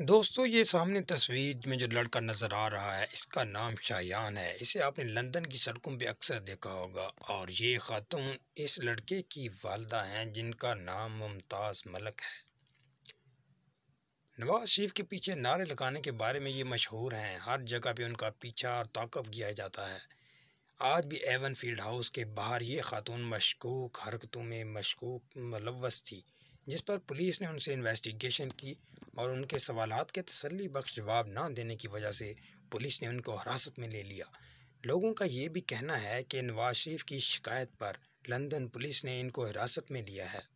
दोस्तों, ये सामने तस्वीर में जो लड़का नज़र आ रहा है, इसका नाम शायान है। इसे आपने लंदन की सड़कों पे अक्सर देखा होगा। और ये ख़ातून इस लड़के की वालदा हैं, जिनका नाम मुमताज़ मलक है। नवाज़ शरीफ के पीछे नारे लगाने के बारे में ये मशहूर हैं। हर जगह पे उनका पीछा और ताकब किया जाता है। आज भी एवन फ़ील्ड हाउस के बाहर ये खातून मशकूक हरकतों में मशकूक, मुलवस थी, जिस पर पुलिस ने उनसे इन्वेस्टिगेशन की और उनके सवालात के तसली बख्श जवाब ना देने की वजह से पुलिस ने उनको हिरासत में ले लिया। लोगों का ये भी कहना है कि नवाज़ शरीफ की शिकायत पर लंदन पुलिस ने इनको हिरासत में लिया है।